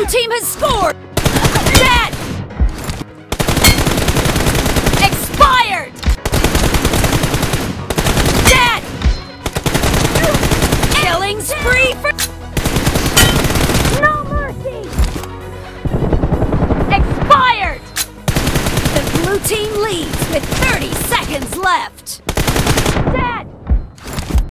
blue team has scored! Dead! Expired! Dead! Killing spree for... No mercy! Expired! The blue team leads with 30 seconds left!